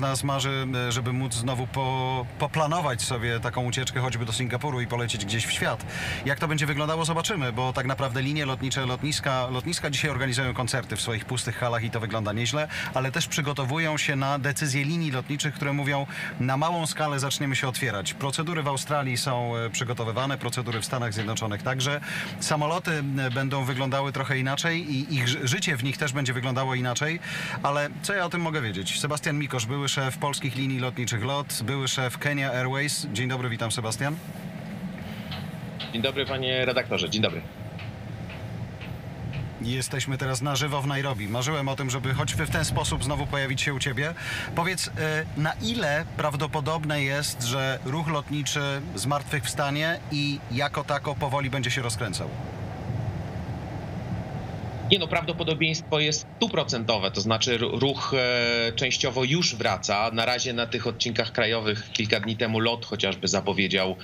nas e, żeby móc znowu po, poplanować sobie taką ucieczkę choćby do Singapuru i polecieć gdzieś w świat. Jak to będzie wyglądało, zobaczymy, bo tak naprawdę linie lotnicze, lotniska, lotniska dzisiaj organizują koncerty w swoich pustych halach i to wygląda nieźle, ale też przygotowują się na decyzje linii lotniczych, które mówią, na małą skalę zaczniemy się otwierać. Procedury w Australii są e, przygotowywane, procedury w Stanach Zjednoczonych także. Samoloty e, będą wyglądały trochę inaczej i ich ży- życie w nich też będzie wyglądało inaczej, ale co ja o tym mogę wiedzieć? Sebastian Mikosz, były szef polskich linii lotniczych LOT, były szef Kenya Airways. Dzień dobry, witam Sebastian. Dzień dobry panie redaktorze, dzień dobry. Jesteśmy teraz na żywo w Nairobi. Marzyłem o tym, żeby choćby w ten sposób znowu pojawić się u Ciebie. Powiedz, y, na ile prawdopodobne jest, że ruch lotniczy zmartwychwstanie i jako tako powoli będzie się rozkręcał? Nie no, prawdopodobieństwo jest stuprocentowe, to znaczy ru- ruch e, częściowo już wraca. Na razie na tych odcinkach krajowych kilka dni temu LOT chociażby zapowiedział,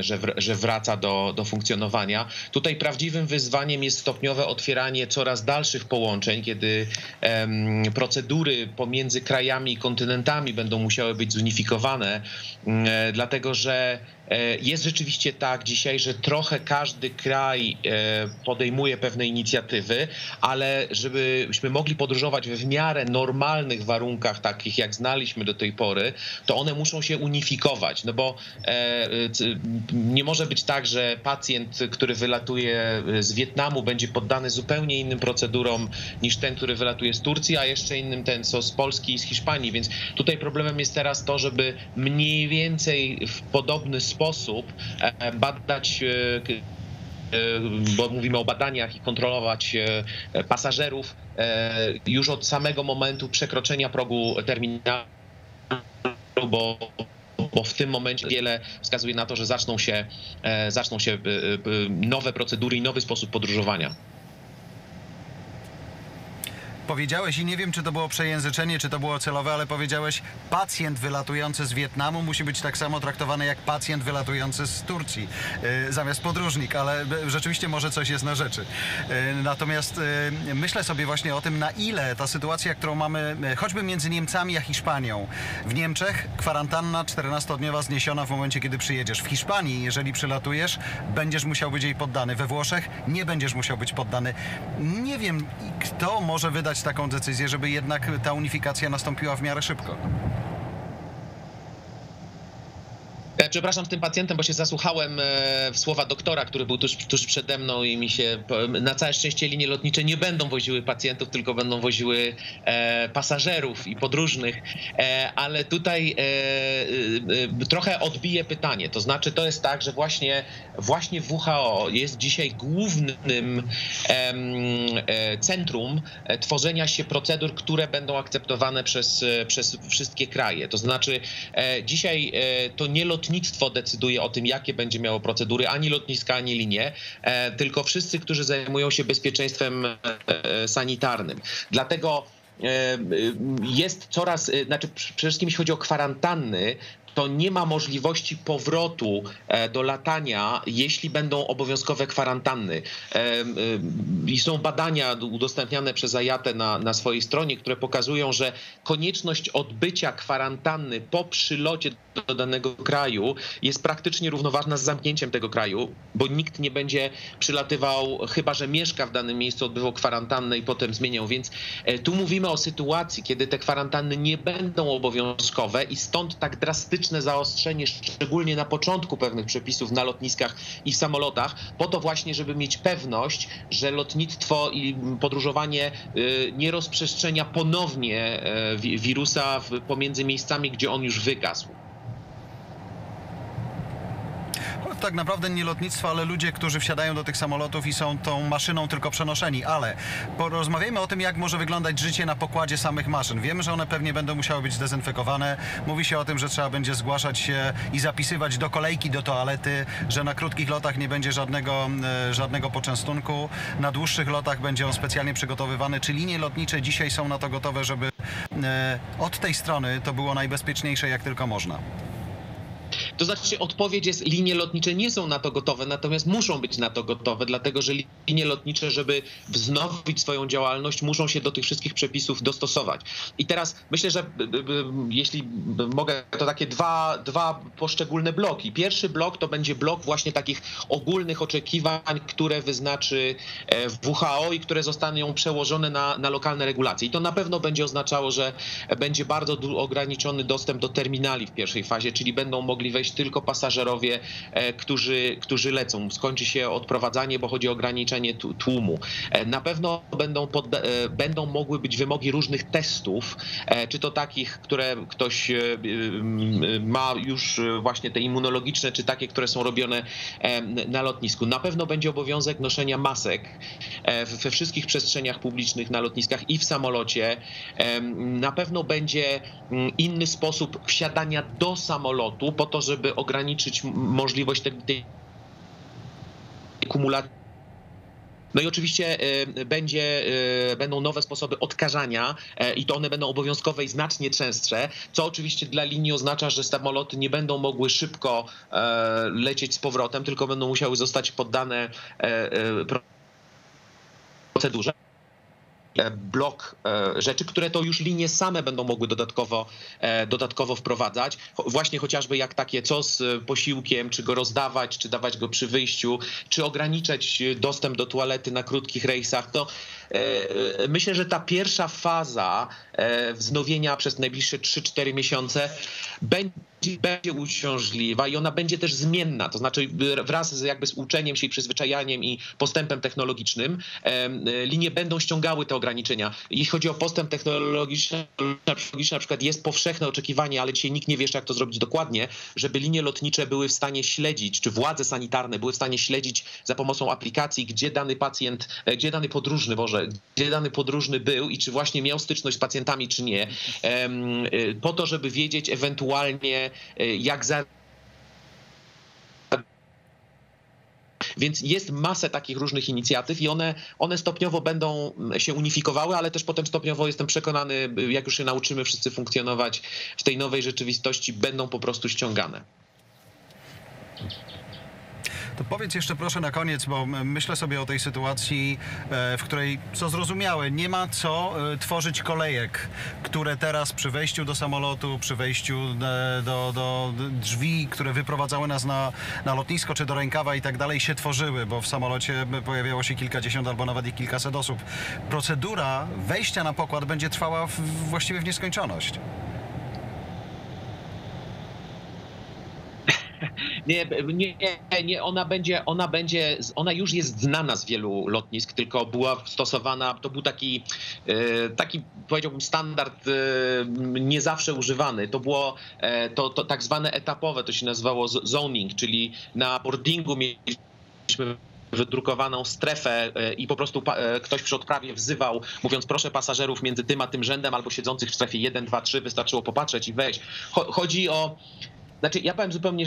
że, wr- że wraca do, do funkcjonowania. Tutaj prawdziwym wyzwaniem jest stopniowe otwieranie coraz dalszych połączeń, kiedy procedury pomiędzy krajami i kontynentami będą musiały być zunifikowane, m, e, dlatego że Jest rzeczywiście tak dzisiaj, że trochę każdy kraj e, podejmuje pewne inicjatywy, ale żebyśmy mogli podróżować w miarę normalnych warunkach, takich jak znaliśmy do tej pory, to one muszą się unifikować. No bo e, nie może być tak, że pacjent, który wylatuje z Wietnamu, będzie poddany zupełnie innym procedurom niż ten, który wylatuje z Turcji, a jeszcze innym ten, co z Polski i z Hiszpanii. Więc tutaj problemem jest teraz to, żeby mniej więcej w podobny sposób e, badać e, e, bo mówimy o badaniach i kontrolować pasażerów już od samego momentu przekroczenia progu terminalu, bo bo w tym momencie wiele wskazuje na to, że zaczną się, zaczną się nowe procedury i nowy sposób podróżowania. Powiedziałeś, i nie wiem, czy to było przejęzyczenie, czy to było celowe, ale powiedziałeś, pacjent wylatujący z Wietnamu musi być tak samo traktowany jak pacjent wylatujący z Turcji, yy, zamiast podróżnik, ale y, rzeczywiście może coś jest na rzeczy. Yy, natomiast myślę sobie właśnie o tym, na ile ta sytuacja, którą mamy choćby między Niemcami a Hiszpanią. W Niemczech kwarantanna 14-dniowa zniesiona w momencie, kiedy przyjedziesz. W Hiszpanii, jeżeli przylatujesz, będziesz musiał być jej poddany. We Włoszech nie będziesz musiał być poddany. Nie wiem, kto może wydać taką decyzję, żeby jednak ta unifikacja nastąpiła w miarę szybko. E, Przepraszam z tym pacjentem, bo się zasłuchałem e, w słowa doktora, który był tuż, tuż przede mną i mi się na całe szczęście linie lotnicze nie będą woziły pacjentów, tylko będą woziły e, pasażerów i podróżnych. Ale tutaj trochę odbiję pytanie. To znaczy, to jest tak, że właśnie, właśnie WHO jest dzisiaj głównym centrum tworzenia się procedur, które będą akceptowane przez, przez wszystkie kraje. To znaczy, dzisiaj to nie lotnictwo decyduje o tym, jakie będzie miało procedury, ani lotniska, ani linie, e, tylko wszyscy, którzy zajmują się bezpieczeństwem e, sanitarnym. Dlatego e, jest coraz, znaczy przede wszystkim jeśli chodzi o kwarantanny, to nie ma możliwości powrotu do latania, jeśli będą obowiązkowe kwarantanny. I są badania udostępniane przez Ajatę na, na swojej stronie, które pokazują, że konieczność odbycia kwarantanny po przylocie do danego kraju jest praktycznie równoważna z zamknięciem tego kraju, bo nikt nie będzie przylatywał, chyba że mieszka w danym miejscu, odbywał kwarantannę i potem zmieniał. Więc e, tu mówimy o sytuacji, kiedy te kwarantanny nie będą obowiązkowe i stąd tak drastyczne zaostrzenie, szczególnie na początku pewnych przepisów na lotniskach i w samolotach, po to właśnie, żeby mieć pewność, że lotnictwo i podróżowanie y, nie rozprzestrzenia ponownie e, wi- wirusa pomiędzy miejscami, gdzie on już wygasł. Tak naprawdę nie lotnictwo, ale ludzie, którzy wsiadają do tych samolotów i są tą maszyną tylko przenoszeni. Ale porozmawiajmy o tym, jak może wyglądać życie na pokładzie samych maszyn. Wiemy, że one pewnie będą musiały być zdezynfekowane. Mówi się o tym, że trzeba będzie zgłaszać się i zapisywać do kolejki do toalety, że na krótkich lotach nie będzie żadnego, e, żadnego poczęstunku. Na dłuższych lotach będzie on specjalnie przygotowywany. Czy linie lotnicze dzisiaj są na to gotowe, żeby e, od tej strony to było najbezpieczniejsze jak tylko można? To znaczy odpowiedź jest, linie lotnicze nie są na to gotowe, natomiast muszą być na to gotowe, dlatego że linie lotnicze, żeby wznowić swoją działalność, muszą się do tych wszystkich przepisów dostosować. I teraz myślę, że jeśli mogę, to takie dwa, dwa poszczególne bloki. Pierwszy blok to będzie blok właśnie takich ogólnych oczekiwań, które wyznaczy e, WHO i które zostaną przełożone na, na lokalne regulacje. I to na pewno będzie oznaczało, że będzie bardzo ograniczony dostęp do terminali w pierwszej fazie, czyli będą mogli wejść tylko pasażerowie, e, którzy, którzy lecą. Skończy się odprowadzanie, bo chodzi o ograniczenie tłumu. E, na pewno będą, podda- będą mogły być wymogi różnych testów, czy to takich, które ktoś ma już właśnie te immunologiczne, czy takie, które są robione na lotnisku. Na pewno będzie obowiązek noszenia masek we wszystkich przestrzeniach publicznych na lotniskach i w samolocie. Na pewno będzie inny sposób wsiadania do samolotu po to, żeby ograniczyć możliwość tej, kumulacji no i oczywiście e, będzie, e, będą nowe sposoby odkażania e, i to one będą obowiązkowe i znacznie częstsze, co oczywiście dla linii oznacza, że samoloty nie będą mogły szybko lecieć z powrotem, tylko będą musiały zostać poddane procedurze. E, blok e, rzeczy, które to już linie same będą mogły dodatkowo, e, dodatkowo wprowadzać. Właśnie chociażby jak takie co z posiłkiem, czy go rozdawać, czy dawać go przy wyjściu, czy ograniczać dostęp do toalety na krótkich rejsach. To myślę, że ta pierwsza faza wznowienia przez najbliższe 3-4 miesiące będzie będzie uciążliwa i ona będzie też zmienna, to znaczy wraz z jakby z uczeniem się i przyzwyczajaniem i postępem technologicznym linie będą ściągały te ograniczenia. Jeśli chodzi o postęp technologiczny, na przykład jest powszechne oczekiwanie, ale dzisiaj nikt nie wie jeszcze jak to zrobić dokładnie, żeby linie lotnicze były w stanie śledzić, czy władze sanitarne były w stanie śledzić za pomocą aplikacji, gdzie dany pacjent, e, gdzie dany podróżny, może, gdzie dany podróżny był i czy właśnie miał styczność z pacjentami, czy nie, e, po to, żeby wiedzieć ewentualnie E, jak za Więc jest masę takich różnych inicjatyw i one, one stopniowo będą się unifikowały, ale też potem stopniowo jestem przekonany, jak już się nauczymy wszyscy funkcjonować w tej nowej rzeczywistości, będą po prostu ściągane. To powiedz jeszcze proszę na koniec, bo myślę sobie o tej sytuacji, e, w której, co zrozumiałe, nie ma co e, tworzyć kolejek, które teraz przy wejściu do samolotu, przy wejściu e, do, do drzwi, które wyprowadzały nas na, na lotnisko czy do rękawa i tak dalej się tworzyły, bo w samolocie pojawiało się kilkadziesiąt albo nawet i kilkaset osób. Procedura wejścia na pokład będzie trwała w, właściwie w nieskończoność. Nie, nie, nie, ona będzie, ona będzie, ona już jest znana z wielu lotnisk, tylko była stosowana, to był taki, e, taki powiedziałbym standard e, nie zawsze używany. To było e, to, to tak zwane etapowe, to się nazywało zoning, czyli na boardingu mieliśmy wydrukowaną strefę i po prostu ktoś przy odprawie wzywał, mówiąc proszę pasażerów między tym a tym rzędem albo siedzących w strefie 1, 2, 3, wystarczyło popatrzeć i wejść. Chodzi o, znaczy ja powiem zupełnie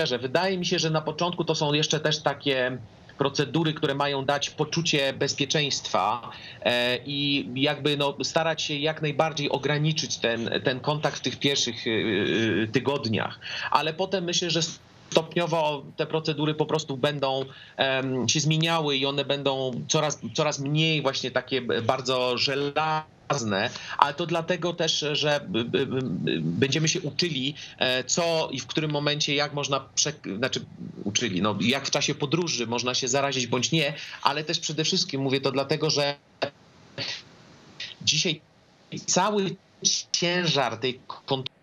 szczerze, wydaje mi się, że na początku to są jeszcze też takie procedury, które mają dać poczucie bezpieczeństwa e, i jakby no, starać się jak najbardziej ograniczyć ten, ten kontakt w tych pierwszych y, y, tygodniach. Ale potem myślę, że stopniowo te procedury po prostu będą się zmieniały i one będą coraz, coraz mniej właśnie takie bardzo żelazne ale to dlatego też, że będziemy się uczyli, e, co i w którym momencie, jak można, znaczy uczyli, no, jak w czasie podróży można się zarazić bądź nie, ale też przede wszystkim mówię to dlatego, że dzisiaj cały ciężar tej kontroli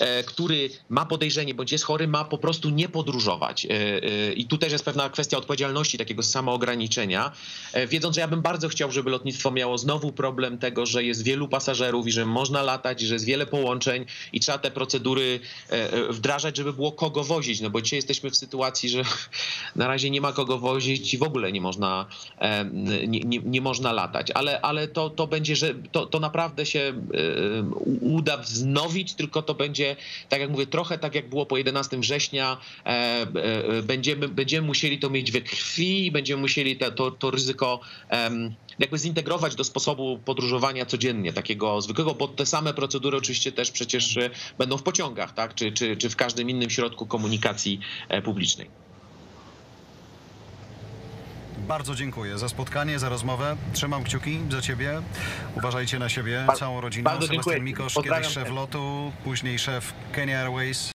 E, który ma podejrzenie bądź jest chory, ma po prostu nie podróżować. E, e, I tu też jest pewna kwestia odpowiedzialności, takiego samoograniczenia. Wiedząc, że ja bym bardzo chciał, żeby lotnictwo miało znowu problem tego, że jest wielu pasażerów i że można latać, że jest wiele połączeń i trzeba te procedury wdrażać, żeby było kogo wozić. No bo dzisiaj jesteśmy w sytuacji, że na razie nie ma kogo wozić i w ogóle nie można, nie, nie, nie można latać. Ale, ale to, to będzie, że to, to naprawdę się uda wznowić, tylko ryzyko to będzie, tak jak mówię, trochę tak jak było po 11 września, e, e, będziemy, będziemy musieli to mieć we krwi będziemy musieli te, to, to ryzyko jakby zintegrować do sposobu podróżowania codziennie, takiego zwykłego, bo te same procedury oczywiście też przecież e, będą w pociągach, tak? czy, czy, czy w każdym innym środku komunikacji e, publicznej. Bardzo dziękuję za spotkanie, za rozmowę. Trzymam kciuki za ciebie. Uważajcie na siebie, całą rodziną. bardzo Sebastian dziękuję. Mikosz, kiedyś szef lotu, później szef Kenya Airways.